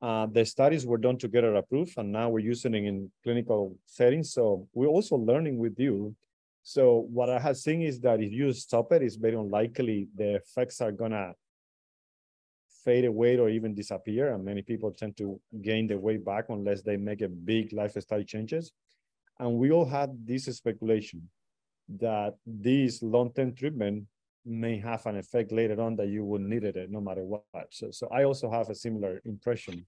Uh, the studies were done to get it approved, and now we're using it in clinical settings. So we're also learning with you. So what I have seen is that if you stop it, it's very unlikely the effects are gonna fade away or even disappear. And many people tend to gain the weight back unless they make a big lifestyle changes. And we all had this speculation that this long-term treatment may have an effect later on that you will need it no matter what. So, so I also have a similar impression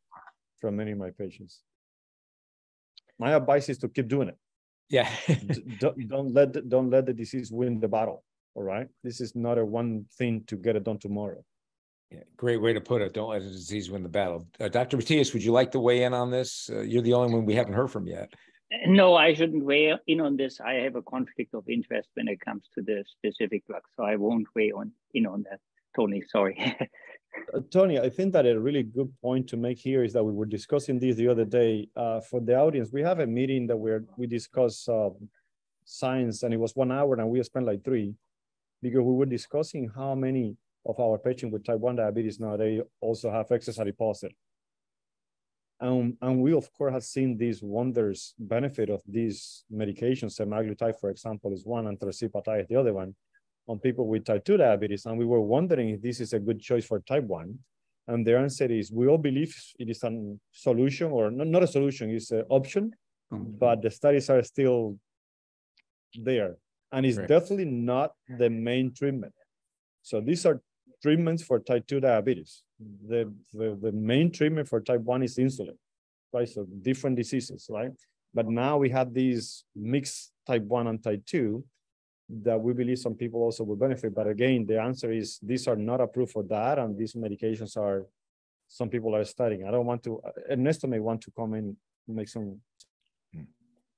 from many of my patients. My advice is to keep doing it. Yeah. don't, don't let the, don't let the disease win the battle. All right. This is not a one thing to get it done tomorrow. Yeah, great way to put it. Don't let the disease win the battle. Uh, Dr. Matthias, would you like to weigh in on this? Uh, you're the only one we haven't heard from yet. No, I shouldn't weigh in on this. I have a conflict of interest when it comes to the specific drug, so I won't weigh on in on that. Tony, sorry. uh, Tony, I think that a really good point to make here is that we were discussing this the other day. Uh, for the audience, we have a meeting that we're we discuss uh, science, and it was one hour, and we spent like three, because we were discussing how many of our patients with type 1 diabetes now they also have excess adiposity. Um, and we, of course, have seen these wonders benefit of these medications. Semaglutide, for example, is one, and tirzepatide is the other one, on people with type 2 diabetes. And we were wondering if this is a good choice for type 1. And the answer is we all believe it is a solution, or not, not a solution, it's an option, mm-hmm. but the studies are still there. And it's right. definitely not the main treatment. So these are treatments for type 2 diabetes. The, the, the main treatment for type 1 is insulin, right? So different diseases, right? But now we have these mixed type 1 and type 2 that we believe some people also will benefit. But again, the answer is these are not approved for that, and these medications are some people are studying. I don't want to, Ernesto may want to come in, make some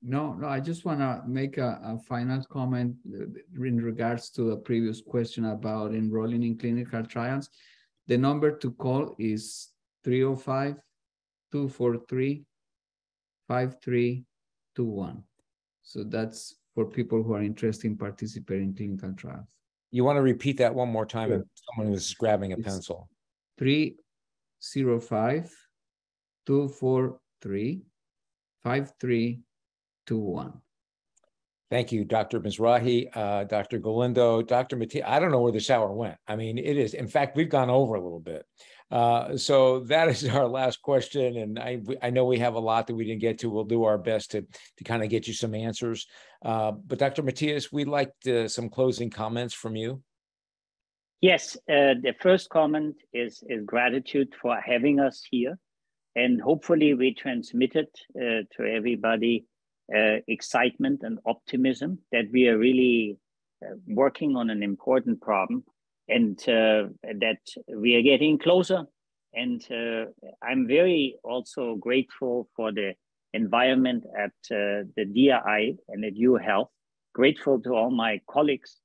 no, no, I just want to make a, a, final comment uh, in regards to a previous question about enrolling in clinical trials. The number to call is 305 243 5321. So that's for people who are interested in participating in clinical trials. You want to repeat that one more time? Sure. Someone was grabbing a it's pencil. 305 243 5321. Thank you, Dr. Mizrachi, uh, Dr. Galindo, Dr. Mati. I don't know where this hour went. I mean, it is. In fact, we've gone over a little bit. Uh, so that is our last question, and I I know we have a lot that we didn't get to. We'll do our best to to kind of get you some answers. Uh, but Dr. Matthias, we'd like to, some closing comments from you. Yes, uh, the first comment is is gratitude for having us here, and hopefully we transmitted uh, to everybody uh, excitement and optimism that we are really uh, working on an important problem and uh, that we are getting closer. And uh, I'm very also grateful for the environment at uh, the DRI and at UHealth. Grateful to all my colleagues,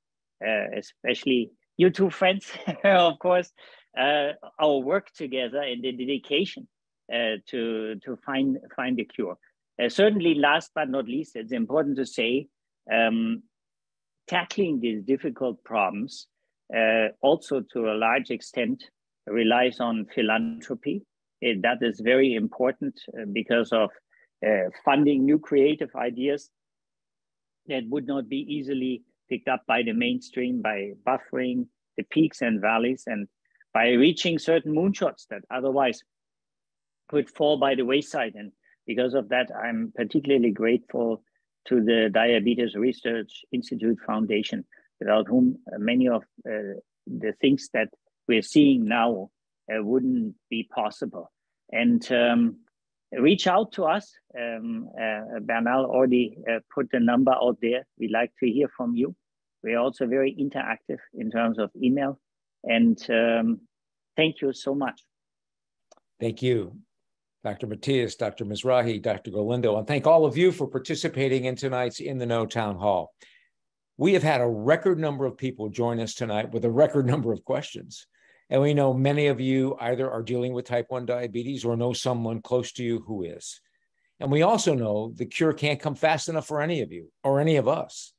uh, especially you two friends, of course, our work together and the dedication to to find find a cure. Uh, certainly, last but not least, it's important to say um, tackling these difficult problems uh, also to a large extent relies on philanthropy. It, that is very important uh, because of uh, funding new creative ideas that would not be easily picked up by the mainstream by buffering the peaks and valleys and by reaching certain moonshots that otherwise could fall by the wayside. And because of that, I'm particularly grateful to the Diabetes Research Institute Foundation, without whom many of uh, the things that we're seeing now uh, wouldn't be possible. And um, reach out to us. Um, uh, Bernal already uh, put the number out there. We like to hear from you. We're also very interactive in terms of email. And um, thank you so much. Thank you, Dr. Matthias, Dr. Mizrachi, Dr. Galindo, and thank all of you for participating in tonight's In the Know Town Hall. We have had a record number of people join us tonight with a record number of questions. And we know many of you either are dealing with type 1 diabetes or know someone close to you who is. And we also know the cure can't come fast enough for any of you or any of us.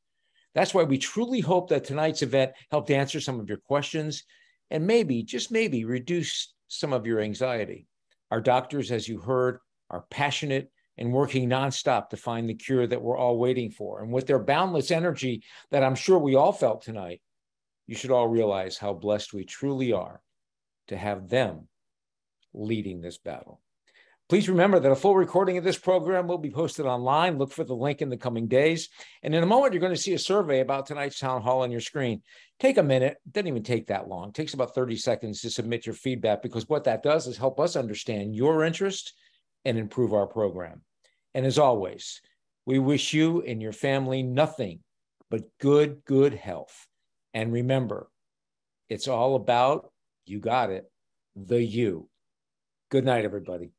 That's why we truly hope that tonight's event helped answer some of your questions and maybe, just maybe, reduce some of your anxiety. Our doctors, as you heard, are passionate and working nonstop to find the cure that we're all waiting for. And with their boundless energy that I'm sure we all felt tonight, you should all realize how blessed we truly are to have them leading this battle. Please remember that a full recording of this program will be posted online. Look for the link in the coming days. And in a moment, you're going to see a survey about tonight's town hall on your screen. Take a minute, it doesn't even take that long. It takes about 30 seconds to submit your feedback because what that does is help us understand your interest and improve our program. And as always, we wish you and your family nothing but good, good health. And remember, it's all about, you got it, the U. Good night, everybody.